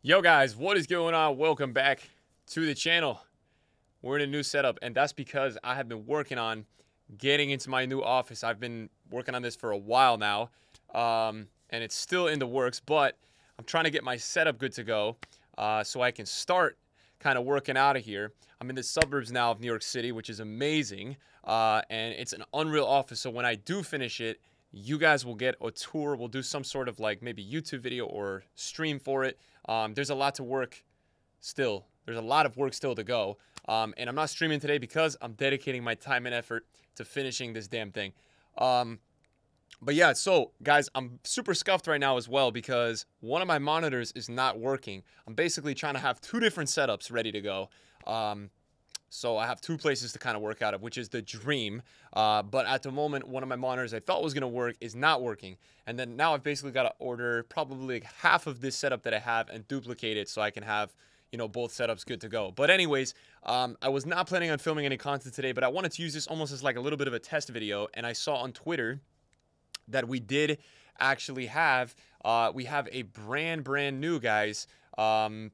Yo guys, what is going on? Welcome back to the channel. We're in a new setup and that's because I have been working on getting into my new office. I've been working on this for a while now um, and it's still in the works, but I'm trying to get my setup good to go uh, so I can start kind of working out of here. I'm in the suburbs now of New York City, which is amazing. Uh, and it's an unreal office. So when I do finish it, you guys will get a tour. We'll do some sort of like maybe YouTube video or stream for it. Um, there's a lot to work still. There's a lot of work still to go. Um, and I'm not streaming today because I'm dedicating my time and effort to finishing this damn thing. Um, but yeah, so guys, I'm super scuffed right now as well because one of my monitors is not working. I'm basically trying to have two different setups ready to go. Um, so I have two places to kind of work out of, which is the dream. Uh, but at the moment, one of my monitors I thought was going to work is not working. And then now I've basically got to order probably like half of this setup that I have and duplicate it so I can have you know both setups good to go but anyways um, i was not planning on filming any content today but i wanted to use this almost as like a little bit of a test video and i saw on twitter that we did actually have uh, we have a brand brand new guys um,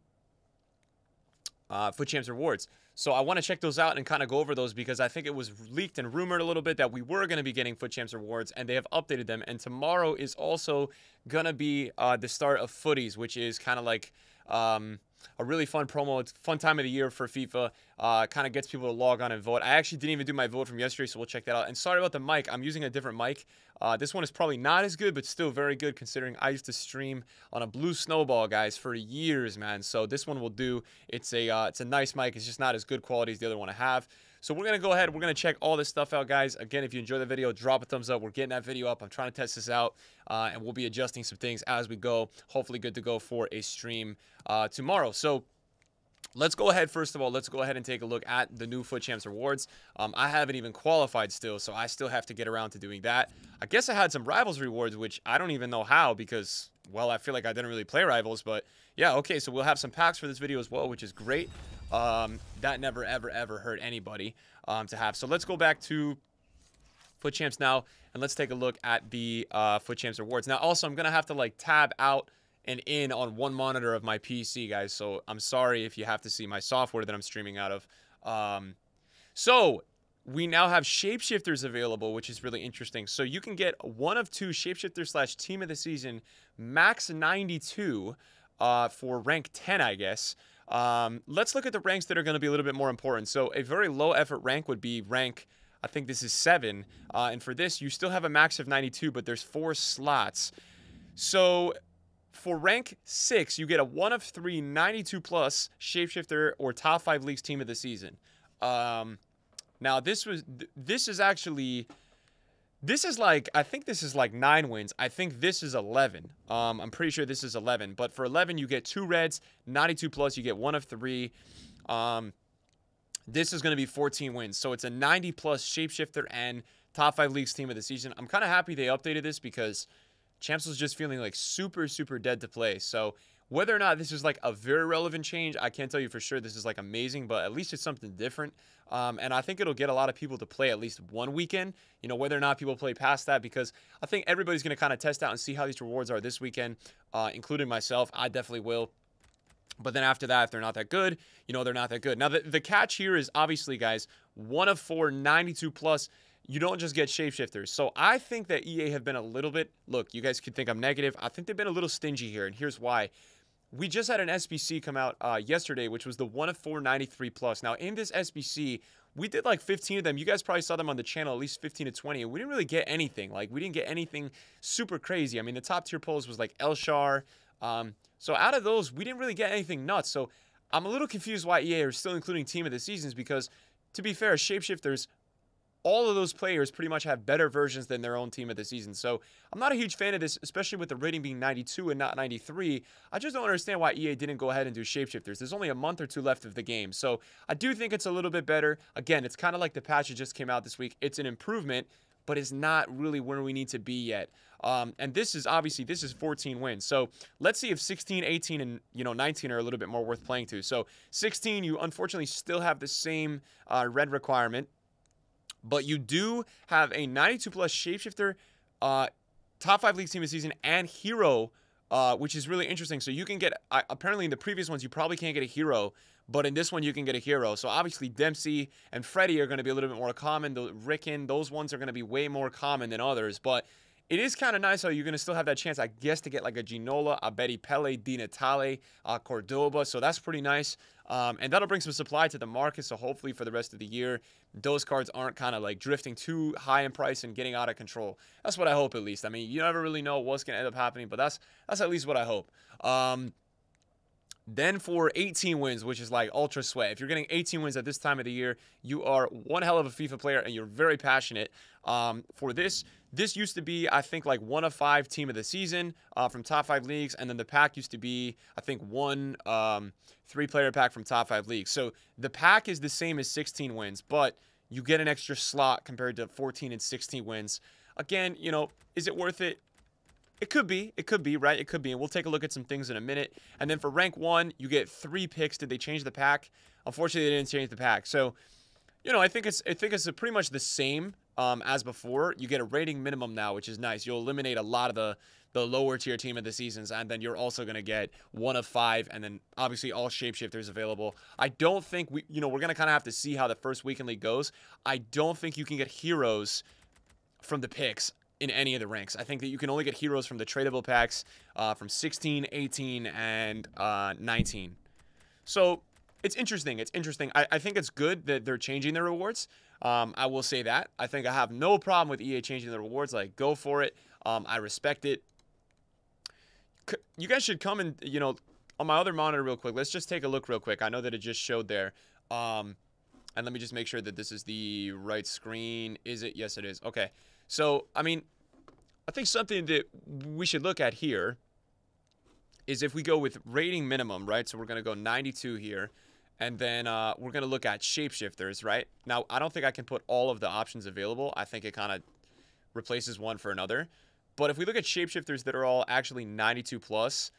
uh, FUT Champs rewards so I want to check those out and kind of go over those because I think it was leaked and rumored a little bit that we were going to be getting FUT Champs rewards, and they have updated them. And tomorrow is also going to be uh, the start of Footies, which is kind of like um, a really fun promo. It's fun time of the year for FIFA. Uh, kind of gets people to log on and vote. I actually didn't even do my vote from yesterday, so we'll check that out. And sorry about the mic. I'm using a different mic. Uh, this one is probably not as good, but still very good considering I used to stream on a Blue Snowball, guys, for years, man. So this one will do. It's a uh, it's a nice mic. It's just not as good quality as the other one I have. So we're going to go ahead. We're going to check all this stuff out, guys. Again, if you enjoy the video, drop a thumbs up. We're getting that video up. I'm trying to test this out, uh, and we'll be adjusting some things as we go. Hopefully good to go for a stream uh, tomorrow. So Let's go ahead, first of all, let's go ahead and take a look at the new FUT Champs rewards. Um, I haven't even qualified still, so I still have to get around to doing that. I guess I had some Rivals rewards, which I don't even know how because, well, I feel like I didn't really play Rivals, but yeah, okay, so we'll have some packs for this video as well, which is great. Um, that never, ever, ever hurt anybody um, to have. So let's go back to FUT Champs now, and let's take a look at the uh, FUT Champs rewards. Now, also, I'm going to have to, like, tab out and in on one monitor of my PC, guys. So I'm sorry if you have to see my software that I'm streaming out of. Um, so we now have shapeshifters available, which is really interesting. So you can get one of two shapeshifters slash team of the season, max 92 uh, for rank 10, I guess. Um, let's look at the ranks that are going to be a little bit more important. So a very low effort rank would be rank. I think this is seven. Uh, and for this, you still have a max of 92, but there's four slots. So for rank six, you get a one of three 92 plus shapeshifter or top five leagues team of the season. Um, now this was this is actually this is like I think this is like nine wins. I think this is 11. Um, I'm pretty sure this is 11. But for 11, you get two reds, 92 plus. You get one of three. Um, this is going to be 14 wins. So it's a 90 plus shapeshifter and top five leagues team of the season. I'm kind of happy they updated this because Champs was just feeling like super, super dead to play. So whether or not this is like a very relevant change, I can't tell you for sure this is like amazing, but at least it's something different. Um, and I think it'll get a lot of people to play at least one weekend. You know, whether or not people play past that, because I think everybody's going to kind of test out and see how these rewards are this weekend, uh, including myself. I definitely will. But then after that, if they're not that good, you know, they're not that good. Now, the, the catch here is obviously, guys, one of four 92 plus you don't just get shapeshifters. So I think that EA have been a little bit, look, you guys could think I'm negative. I think they've been a little stingy here, and here's why. We just had an SBC come out uh, yesterday, which was the one of 493 plus. Now, in this SBC, we did like 15 of them. You guys probably saw them on the channel, at least 15 to 20, and we didn't really get anything. Like, we didn't get anything super crazy. I mean, the top tier polls was like Elshar. Um, so out of those, we didn't really get anything nuts. So I'm a little confused why EA are still including Team of the Seasons because, to be fair, Shapeshifters all of those players pretty much have better versions than their own team of the season. So I'm not a huge fan of this, especially with the rating being 92 and not 93. I just don't understand why EA didn't go ahead and do shapeshifters. There's only a month or two left of the game. So I do think it's a little bit better. Again, it's kind of like the patch that just came out this week. It's an improvement, but it's not really where we need to be yet. Um, and this is obviously this is 14 wins. So let's see if 16, 18, and you know 19 are a little bit more worth playing to. So 16, you unfortunately still have the same uh, red requirement. But you do have a 92 plus shapeshifter, uh, top five league team this season, and hero uh, which is really interesting. So you can get uh, apparently in the previous ones you probably can't get a hero, but in this one you can get a hero. So obviously Dempsey and Freddy are going to be a little bit more common. The Ricken, those ones are going to be way more common than others, but it is kind of nice how you're going to still have that chance, I guess, to get like a Ginola, a Abedi Pele, Di Natale, uh, Cordoba. So that's pretty nice. Um, and that'll bring some supply to the market. So hopefully for the rest of the year, those cards aren't kind of like drifting too high in price and getting out of control. That's what I hope at least. I mean, you never really know what's going to end up happening, but that's that's at least what I hope. Um, then for 18 wins, which is like ultra sweat. If you're getting 18 wins at this time of the year, you are one hell of a FIFA player and you're very passionate. Um, for this, this used to be, I think, like one of five team of the season uh, from top five leagues, and then the pack used to be, I think, one um, three-player pack from top five leagues. So the pack is the same as 16 wins, but you get an extra slot compared to 14 and 16 wins. Again, you know, is it worth it? It could be. It could be, right? It could be. And we'll take a look at some things in a minute. And then for rank one, you get three picks. Did they change the pack? Unfortunately, they didn't change the pack. So, you know, I think it's I think it's pretty much the same um, as before. You get a rating minimum now, which is nice. You'll eliminate a lot of the the lower tier team of the seasons, and then you're also going to get one of five, and then obviously all shapeshifters available. I don't think we, you know, we're going to kind of have to see how the first weekend league goes. I don't think you can get heroes from the picks in any of the ranks. I think that you can only get heroes from the tradable packs uh, from 16, 18, and uh, 19. So it's interesting. It's interesting. I, I, think it's good that they're changing their rewards. Um, I will say that. I think I have no problem with EA changing the rewards. Like, go for it. Um, I respect it. You guys should come and, you know, on my other monitor real quick. Let's just take a look real quick. I know that it just showed there. Um, and let me just make sure that this is the right screen. Is it? Yes, it is. Okay. So, I mean, I think something that we should look at here is if we go with rating minimum, right? So we're going to go 92 here. And then uh, we're going to look at shapeshifters, right? Now, I don't think I can put all of the options available. I think it kind of replaces one for another. But if we look at shapeshifters that are all actually 92 plus,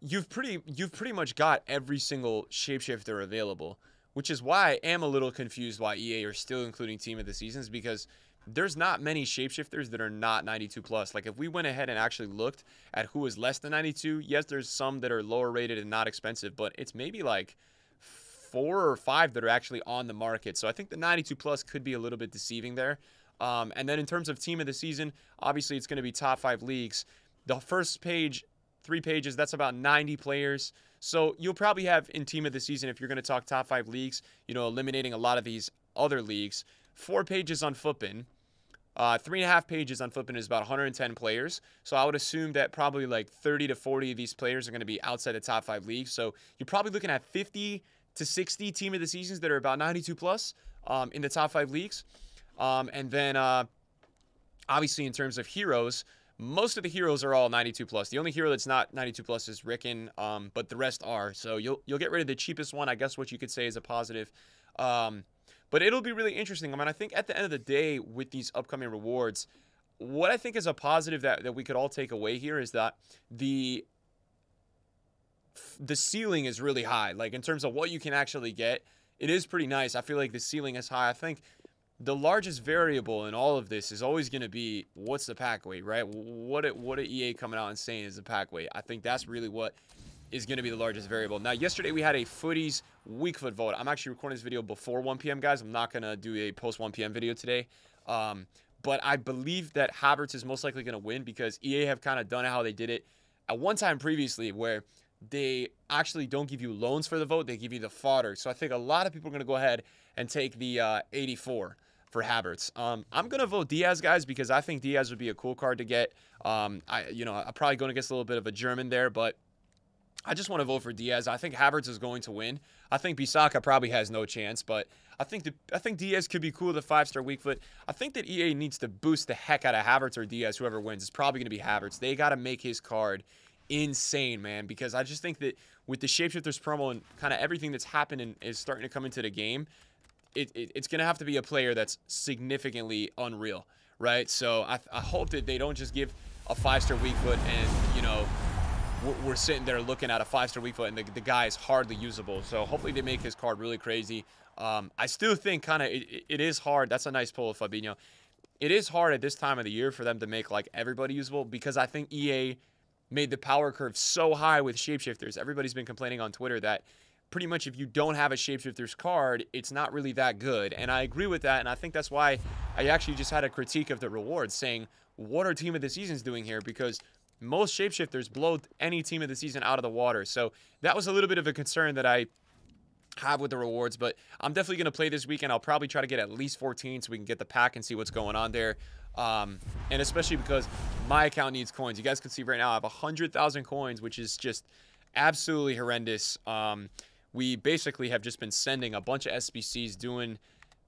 you've pretty you've pretty much got every single shapeshifter available, which is why I am a little confused why EA are still including team of the seasons because – there's not many shapeshifters that are not 92 plus. Like if we went ahead and actually looked at who is less than 92, yes, there's some that are lower rated and not expensive, but it's maybe like four or five that are actually on the market. So I think the 92 plus could be a little bit deceiving there. Um, and then in terms of team of the season, obviously it's going to be top five leagues. The first page, three pages, that's about 90 players. So you'll probably have in team of the season, if you're going to talk top five leagues, you know, eliminating a lot of these other leagues, four pages on FUTBIN uh, three and a half pages on FUTBIN is about 110 players. So I would assume that probably like 30 to 40 of these players are going to be outside the top five leagues. So you're probably looking at 50 to 60 team of the seasons that are about 92 plus um, in the top five leagues. Um, and then uh, obviously in terms of heroes, most of the heroes are all 92 plus. The only hero that's not 92 plus is Ricken, um, but the rest are. So you'll you'll get rid of the cheapest one. I guess what you could say is a positive. Um, but it'll be really interesting. I mean, I think at the end of the day, with these upcoming rewards, what I think is a positive that, that we could all take away here is that the the ceiling is really high. Like in terms of what you can actually get, it is pretty nice. I feel like the ceiling is high. I think the largest variable in all of this is always going to be what's the pack weight, right? What it, what are EA coming out and saying is the pack weight? I think that's really what is going to be the largest variable. Now, yesterday we had a footies weak foot vote. I'm actually recording this video before 1 p.m., guys. I'm not going to do a post 1 p.m. video today. Um, but I believe that Havertz is most likely going to win because EA have kind of done how they did it at one time previously where they actually don't give you loans for the vote. They give you the fodder. So I think a lot of people are going to go ahead and take the uh, 84 for Havertz. Um, I'm gonna vote Diaz, guys, because I think Diaz would be a cool card to get. Um, I, you know, I'm probably going against a little bit of a German there, but I just want to vote for Diaz. I think Havertz is going to win. I think Bissaka probably has no chance, but I think the, I think Diaz could be cool with a five-star weak foot. I think that EA needs to boost the heck out of Havertz or Diaz, whoever wins. It's probably going to be Havertz. They got to make his card insane, man, because I just think that with the Shapeshifters promo and kind of everything that's happened and is starting to come into the game, it, it, it's going to have to be a player that's significantly unreal, right? So I, I hope that they don't just give a five-star weak foot and, you know, we're sitting there looking at a five-star weak foot, and the, the guy is hardly usable. So hopefully they make his card really crazy. Um, I still think kind of it, it is hard. That's a nice pull of Fabinho. It is hard at this time of the year for them to make like everybody usable because I think EA made the power curve so high with shapeshifters. Everybody's been complaining on Twitter that pretty much if you don't have a shapeshifters card, it's not really that good. And I agree with that, and I think that's why I actually just had a critique of the rewards saying, what are team of the seasons doing here? Because most shapeshifters blow any team of the season out of the water. So that was a little bit of a concern that I have with the rewards, but I'm definitely going to play this weekend. I'll probably try to get at least 14 so we can get the pack and see what's going on there. Um, and especially because my account needs coins. You guys can see right now I have 100,000 coins, which is just absolutely horrendous. Um, we basically have just been sending a bunch of SBCs doing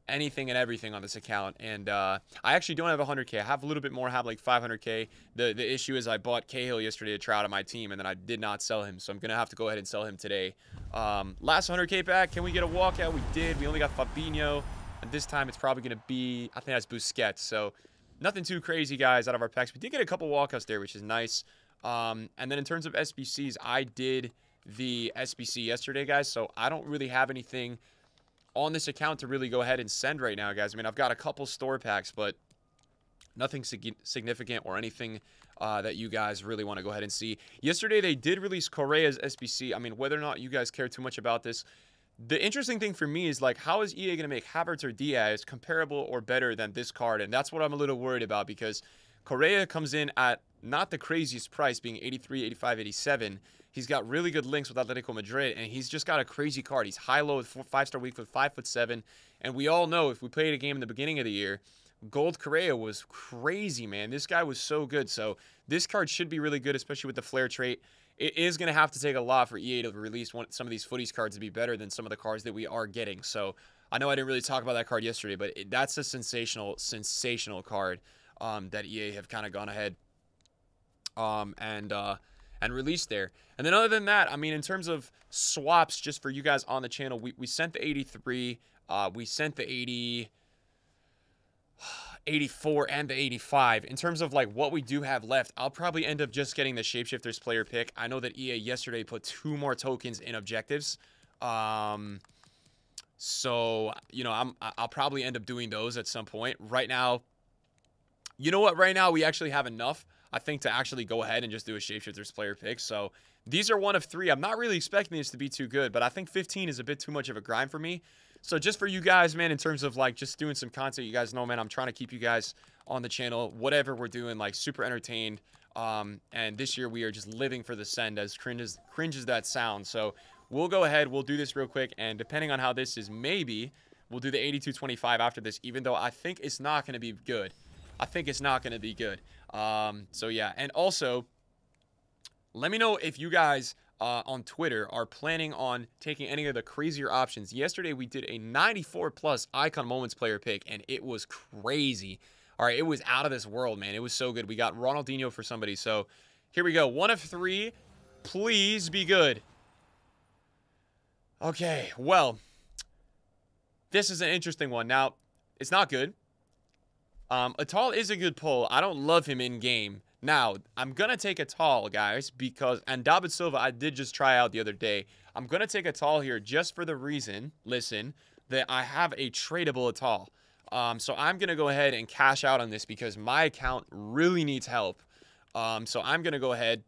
anything and everything on this account. And uh, I actually don't have 100K. I have a little bit more. I have like 500K. The the issue is I bought Cahill yesterday to try out on my team, and then I did not sell him. So I'm going to have to go ahead and sell him today. Um, last 100K back. Can we get a walkout? We did. We only got Fabinho. And this time it's probably going to be, I think that's Busquets. So nothing too crazy, guys, out of our packs. We did get a couple walkouts there, which is nice. Um, and then in terms of SBCs, I did the SBC yesterday, guys. So I don't really have anything on this account to really go ahead and send right now, guys. I mean, I've got a couple store packs, but nothing significant or anything uh, that you guys really want to go ahead and see. Yesterday, they did release Correa's SBC. I mean, whether or not you guys care too much about this, the interesting thing for me is like, how is EA going to make Havertz or Diaz comparable or better than this card? And that's what I'm a little worried about because Correa comes in at not the craziest price, being 83, 85, 87. He's got really good links with Atletico Madrid, and he's just got a crazy card. He's high low with five star weak with five foot seven, and we all know if we played a game in the beginning of the year, Gold Correa was crazy, man. This guy was so good. So this card should be really good, especially with the flair trait. It is going to have to take a lot for EA to release one, some of these footies cards to be better than some of the cards that we are getting. So I know I didn't really talk about that card yesterday, but it, that's a sensational, sensational card um, that EA have kind of gone ahead um, and uh, and released there. And then other than that, I mean, in terms of swaps, just for you guys on the channel, we, we sent the 83, uh, we sent the 80, 84 and the 85. In terms of like what we do have left, I'll probably end up just getting the Shapeshifters player pick. I know that EA yesterday put two more tokens in objectives. Um, so, you know, I'm, I'll probably end up doing those at some point. Right now, you know what? Right now, we actually have enough I think, to actually go ahead and just do a Shapeshifters player pick. So these are one of three. I'm not really expecting these to be too good, but I think 15 is a bit too much of a grind for me. So just for you guys, man, in terms of like just doing some content, you guys know, man, I'm trying to keep you guys on the channel, whatever we're doing, like super entertained. Um, and this year we are just living for the send as cringe as, cringe as that sounds. So we'll go ahead, we'll do this real quick, and depending on how this is, maybe we'll do the 8225 after this, even though I think it's not going to be good. I think it's not going to be good. Um, so yeah, and also, let me know if you guys uh, on Twitter are planning on taking any of the crazier options. Yesterday we did a 94 plus icon moments player pick, and it was crazy. All right, it was out of this world, man. It was so good. We got Ronaldinho for somebody. So here we go. One of three. Please be good. Okay, well, this is an interesting one. Now, it's not good. Um, Atal is a good pull. I don't love him in game. Now, I'm going to take Atal, guys, because, and David Silva, I did just try out the other day. I'm going to take Atal here just for the reason, listen, that I have a tradable Atal. Um, so I'm going to go ahead and cash out on this because my account really needs help. Um, so I'm going to go ahead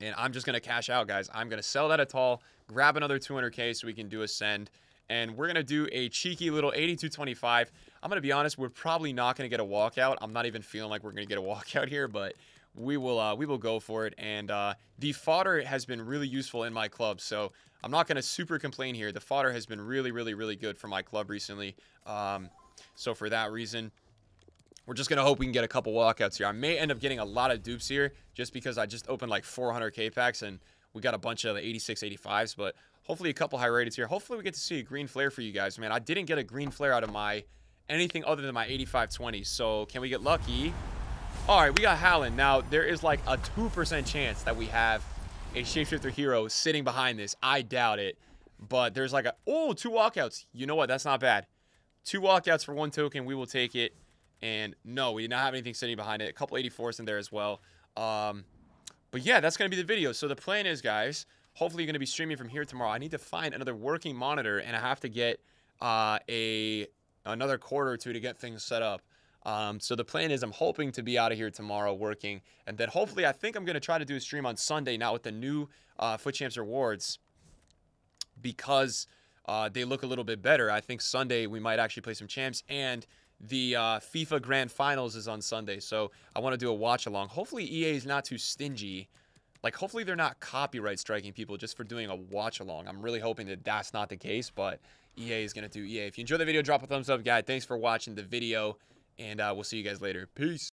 and I'm just going to cash out, guys. I'm going to sell that Atal, grab another 200K so we can do a send. And we're going to do a cheeky little 8225. I'm going to be honest, we're probably not going to get a walkout. I'm not even feeling like we're going to get a walkout here, but we will uh, we will go for it. And uh, the fodder has been really useful in my club, so I'm not going to super complain here. The fodder has been really, really, really good for my club recently. Um, so for that reason, we're just going to hope we can get a couple walkouts here. I may end up getting a lot of dupes here just because I just opened like 400k packs and we got a bunch of the 86, 85s, but hopefully a couple high rated here. Hopefully we get to see a green flare for you guys, man. I didn't get a green flare out of my anything other than my 85-20. So can we get lucky? All right, we got Haaland. Now, there is like a 2% chance that we have a Shapeshifter hero sitting behind this. I doubt it. But there's like a, oh, two walkouts. You know what? That's not bad. Two walkouts for one token. We will take it. And no, we did not have anything sitting behind it. A couple 84s in there as well. Um, but yeah, that's going to be the video. So the plan is, guys, hopefully you're going to be streaming from here tomorrow. I need to find another working monitor, and I have to get uh, a another quarter or two to get things set up. Um, so the plan is I'm hoping to be out of here tomorrow working, and then hopefully I think I'm gonna try to do a stream on Sunday now with the new uh, FUT Champs rewards because uh, they look a little bit better. I think Sunday we might actually play some champs, and the uh, FIFA Grand Finals is on Sunday, so I want to do a watch along. Hopefully EA is not too stingy. Like hopefully they're not copyright striking people just for doing a watch along. I'm really hoping that that's not the case, but EA is gonna do EA. If you enjoyed the video, drop a thumbs up, guy. Thanks for watching the video, and uh, we'll see you guys later. Peace.